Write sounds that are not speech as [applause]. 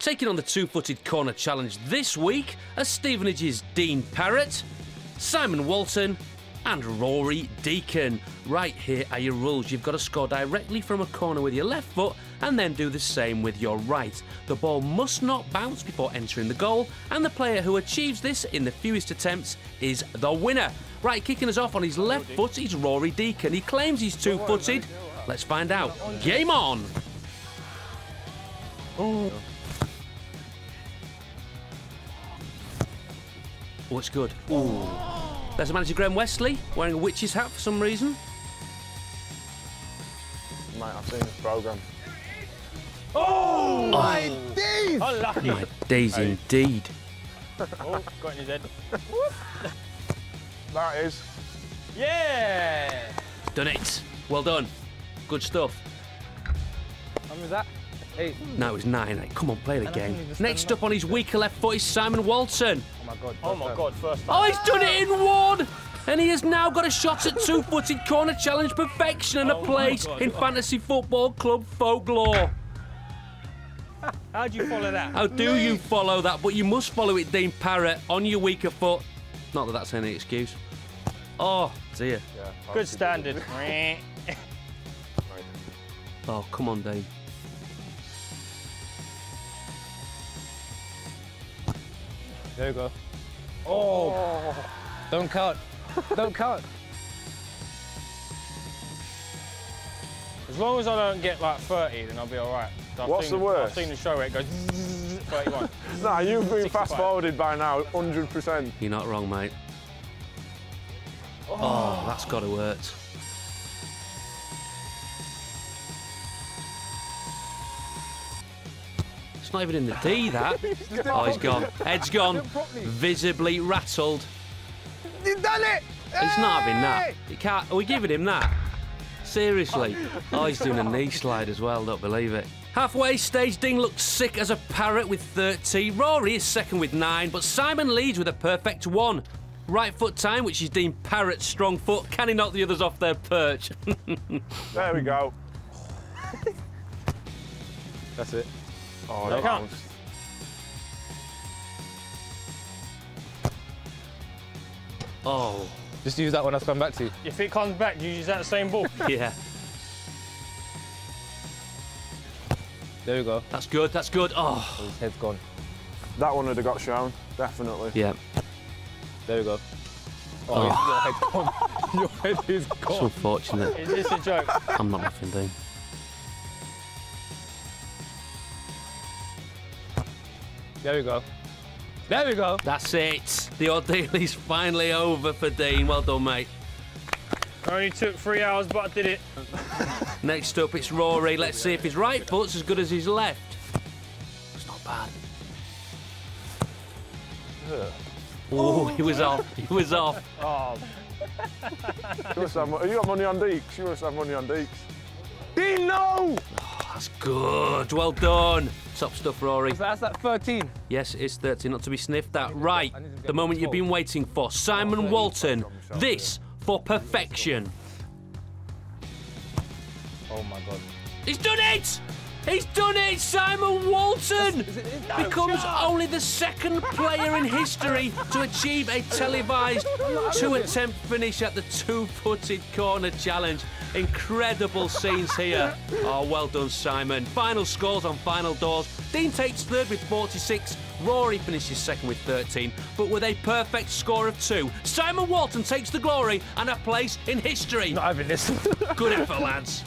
Taking on the two-footed corner challenge this week are Stevenage's Dean Parrett, Simon Walton, and Roarie Deacon. Right here are your rules. You've got to score directly from a corner with your left foot and then do the same with your right. The ball must not bounce before entering the goal, and the player who achieves this in the fewest attempts is the winner. Right, kicking us off on his left foot is Roarie Deacon. He claims he's two footed. Let's find out. Game on! Oh, Oh, it's good. Ooh. There's a manager Graham Westley wearing a witch's hat for some reason. Mate, I've seen this programme. Oh! oh, my days! Oh, Unlucky. My days indeed. [laughs] oh, got in his head. [laughs] That is. Yeah! Done it. Well done. Good stuff. How many was that? Eight. Now he's nine. Eight. Come on, play the I don't again. think he's Next up on his weaker left foot is Simon Walton. Oh my god. Oh my god, first time. Oh, he's done it in one! And he has now got a shot at two-footed corner challenge perfection and a Oh my place God. in Fantasy Football Club folklore. [laughs] How do you follow that? How do you follow that? But you must follow it, Dean Parrett, on your weaker foot. Not that that's any excuse. Oh, dear. Yeah. Good standard. [laughs] [laughs] Oh, come on, Dean. There you go. Oh. Don't cut. Don't cut. as long as I don't get like 30, then I'll be all right. I've What's seen, the worst? I've seen the show where it goes [laughs] 31. [laughs] Nah, you've been 65. fast forwarded by now, 100%. You're not wrong, mate. Oh, oh that's got to hurt. It's not even in the D, that. [laughs] Oh, he's gone. Head's gone. Visibly rattled. You've done it! He's not having that. He can't. Are we giving him that? Seriously? [laughs] Oh, he's doing a knee slide as well. Don't believe it. Halfway stage, Dean looks sick as a parrot with 30. Roarie is second with nine, but Simon leads with a perfect one. Right foot time, which is Dean Parrett's strong foot. Can he knock the others off their perch? [laughs] There we go. That's it. Oh, No that count. was- oh, Just use that one that's come back to you. if it comes back, you use that same ball. [laughs] yeah. There you go. That's good. That's good. Oh, His head's gone. That one would have got shown, definitely. yeah. There you go. Oh, Oh. your head's gone. [laughs] your head is It's gone. unfortunate. Is this a joke? I'm not laughing, Dean. There we go. There we go. That's it. The ordeal is finally over for Dean. Well done, mate. Only took three hours, but I did it. [laughs] Next up, it's Roarie. Let's see if his right foot's as good as his left. It's not bad. Oh, he was oh. off. He was off. [laughs] Oh, You, must have, you got money on Deeks? You must have money on Deeks. Dean, no! That's good. Well done. Top stuff, Roarie. So that's that 13. Yes, it's 30, not to be sniffed at. Right, the moment you've been waiting for. Simon Walton. This for perfection. Oh my god. He's done it! He's done it! Simon Walton becomes only the second player in history to achieve a televised two-attempt finish at the two-footed corner challenge. Incredible scenes here. [laughs] Oh, well done, Simon. Final scores on final doors. Dean takes third with 46. Roarie finishes second with 13, but with a perfect score of two. Simon Walton takes the glory and a place in history. Not having this. Good effort, lads.